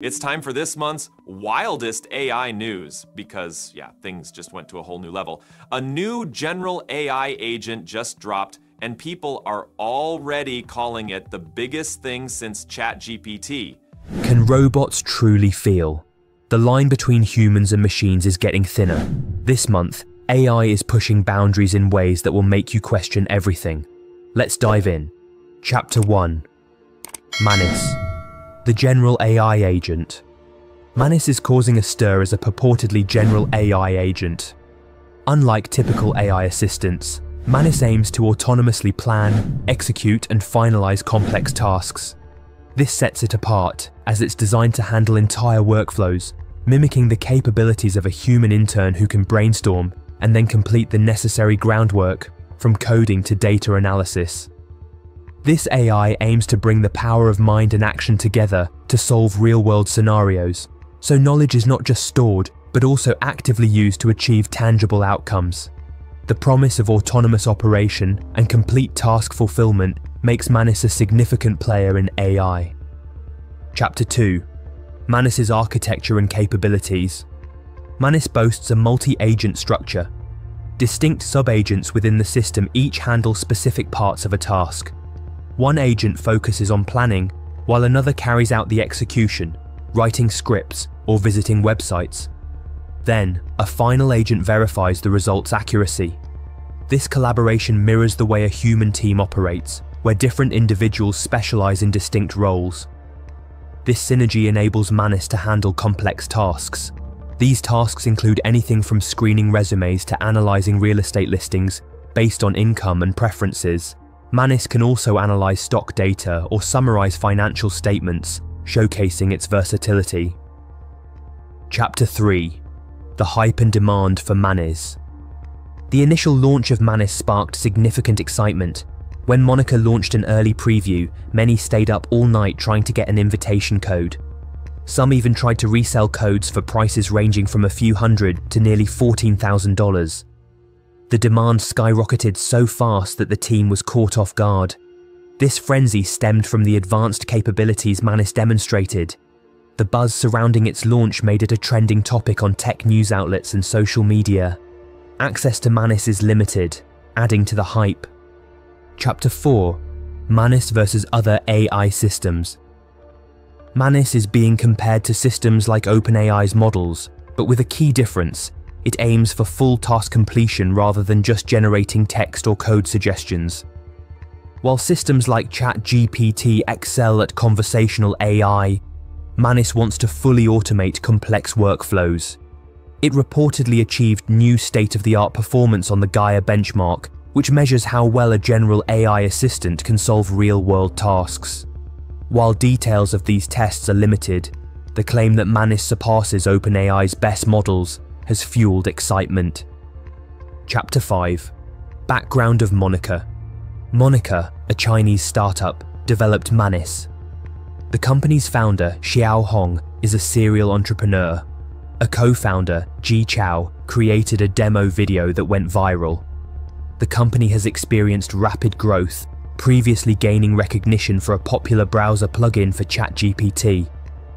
It's time for this month's wildest AI news because, yeah, things just went to a whole new level. A new general AI agent just dropped, and people are already calling it the biggest thing since ChatGPT. Can robots truly feel? The line between humans and machines is getting thinner. This month, AI is pushing boundaries in ways that will make you question everything. Let's dive in. Chapter 1 Manus the general AI agent. Manus is causing a stir as a purportedly general AI agent. Unlike typical AI assistants, Manus aims to autonomously plan, execute and finalize complex tasks. This sets it apart, as it's designed to handle entire workflows, mimicking the capabilities of a human intern who can brainstorm and then complete the necessary groundwork, from coding to data analysis. This AI aims to bring the power of mind and action together to solve real-world scenarios, so knowledge is not just stored, but also actively used to achieve tangible outcomes. The promise of autonomous operation and complete task fulfillment makes Manus a significant player in AI. Chapter 2 Manus's architecture and capabilities. Manus boasts a multi-agent structure. Distinct sub-agents within the system each handle specific parts of a task. One agent focuses on planning, while another carries out the execution, writing scripts or visiting websites. Then, a final agent verifies the result's accuracy. This collaboration mirrors the way a human team operates, where different individuals specialize in distinct roles. This synergy enables Manus to handle complex tasks. These tasks include anything from screening resumes to analyzing real estate listings based on income and preferences, Manus can also analyse stock data or summarise financial statements, showcasing its versatility. Chapter 3 The Hype and Demand for Manus The initial launch of Manus sparked significant excitement. When Monica launched an early preview, many stayed up all night trying to get an invitation code. Some even tried to resell codes for prices ranging from a few hundred to nearly $14,000. The demand skyrocketed so fast that the team was caught off guard. This frenzy stemmed from the advanced capabilities Manus demonstrated. The buzz surrounding its launch made it a trending topic on tech news outlets and social media. Access to Manus is limited, adding to the hype. Chapter 4 Manus versus other AI systems. Manus is being compared to systems like OpenAI's models, but with a key difference it aims for full task completion rather than just generating text or code suggestions. While systems like ChatGPT excel at conversational AI, Manus wants to fully automate complex workflows. It reportedly achieved new state-of-the-art performance on the Gaia benchmark, which measures how well a general AI assistant can solve real-world tasks. While details of these tests are limited, the claim that Manus surpasses OpenAI's best models has fueled excitement. Chapter 5 Background of Monica Monica, a Chinese startup, developed Manus. The company's founder, Xiao Hong, is a serial entrepreneur. A co-founder, Ji Chao, created a demo video that went viral. The company has experienced rapid growth, previously gaining recognition for a popular browser plugin for ChatGPT.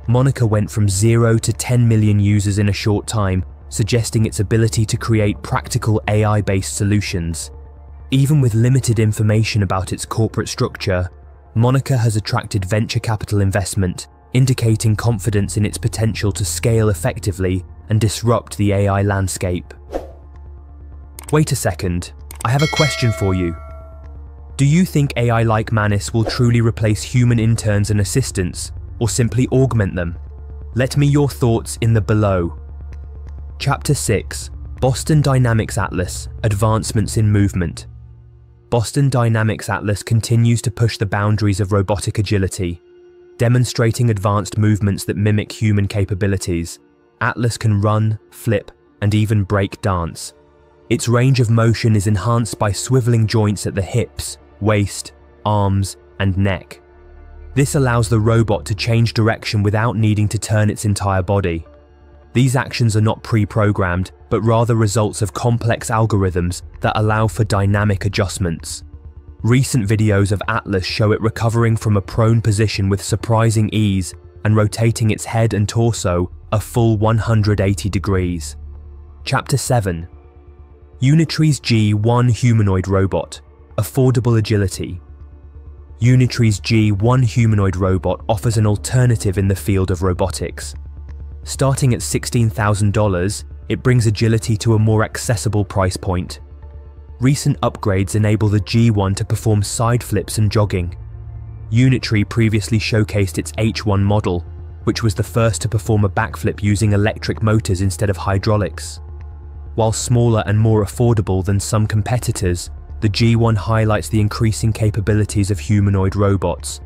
Monica went from 0 to 10 million users in a short time suggesting its ability to create practical AI-based solutions. Even with limited information about its corporate structure, Monica has attracted venture capital investment, indicating confidence in its potential to scale effectively and disrupt the AI landscape. Wait a second, I have a question for you. Do you think AI like Manus will truly replace human interns and assistants, or simply augment them? Let me your thoughts in the below. Chapter 6 Boston Dynamics Atlas Advancements in Movement Boston Dynamics Atlas continues to push the boundaries of robotic agility. Demonstrating advanced movements that mimic human capabilities, Atlas can run, flip, and even break dance. Its range of motion is enhanced by swiveling joints at the hips, waist, arms, and neck. This allows the robot to change direction without needing to turn its entire body. These actions are not pre-programmed, but rather results of complex algorithms that allow for dynamic adjustments. Recent videos of Atlas show it recovering from a prone position with surprising ease and rotating its head and torso a full 180 degrees. Chapter 7 Unitree's G1 Humanoid Robot Affordable Agility Unitree's G1 humanoid robot offers an alternative in the field of robotics. Starting at $16,000, it brings agility to a more accessible price point. Recent upgrades enable the G1 to perform side flips and jogging. Unitree previously showcased its H1 model, which was the first to perform a backflip using electric motors instead of hydraulics. While smaller and more affordable than some competitors, the G1 highlights the increasing capabilities of humanoid robots.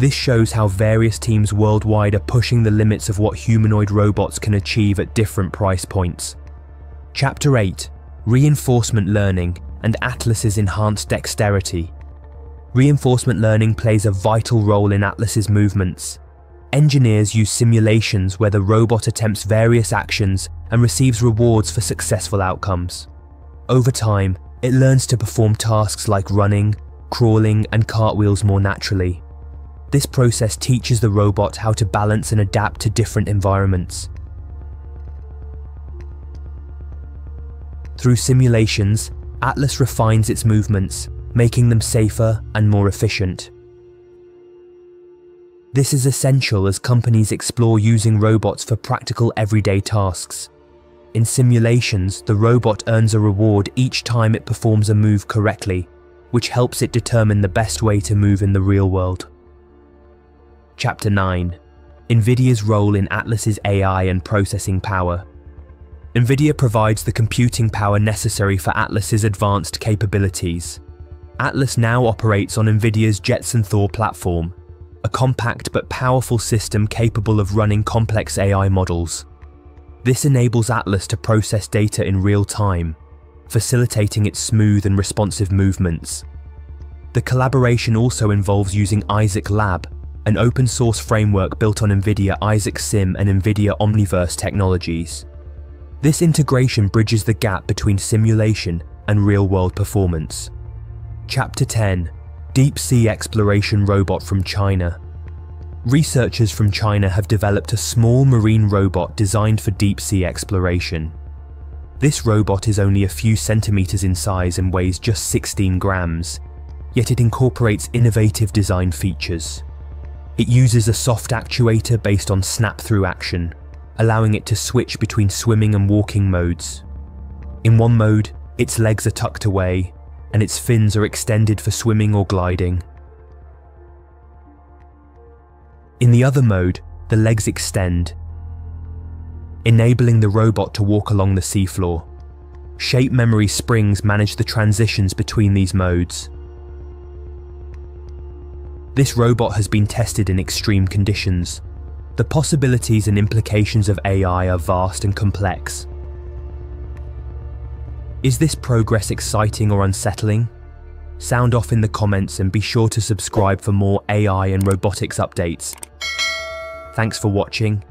This shows how various teams worldwide are pushing the limits of what humanoid robots can achieve at different price points. Chapter 8 Reinforcement Learning and Atlas's Enhanced Dexterity. Reinforcement learning plays a vital role in Atlas's movements. Engineers use simulations where the robot attempts various actions and receives rewards for successful outcomes. Over time, it learns to perform tasks like running, crawling, and cartwheels more naturally. This process teaches the robot how to balance and adapt to different environments. Through simulations, Atlas refines its movements, making them safer and more efficient. This is essential as companies explore using robots for practical everyday tasks. In simulations, the robot earns a reward each time it performs a move correctly, which helps it determine the best way to move in the real world. Chapter 9 NVIDIA's role in Atlas's AI and processing power. NVIDIA provides the computing power necessary for Atlas's advanced capabilities. Atlas now operates on NVIDIA's Jetson Thor platform, a compact but powerful system capable of running complex AI models. This enables Atlas to process data in real time, facilitating its smooth and responsive movements. The collaboration also involves using Isaac Lab, an open source framework built on NVIDIA Isaac Sim and NVIDIA Omniverse technologies. This integration bridges the gap between simulation and real world performance. Chapter 10 Deep Sea Exploration Robot from China Researchers from China have developed a small marine robot designed for deep sea exploration. This robot is only a few centimeters in size and weighs just 16 grams, yet it incorporates innovative design features. It uses a soft actuator based on snap-through action, allowing it to switch between swimming and walking modes. In one mode, its legs are tucked away, and its fins are extended for swimming or gliding. In the other mode, the legs extend, enabling the robot to walk along the seafloor. Shape memory springs manage the transitions between these modes. This robot has been tested in extreme conditions. The possibilities and implications of AI are vast and complex. Is this progress exciting or unsettling? Sound off in the comments and be sure to subscribe for more AI and robotics updates. Thanks for watching,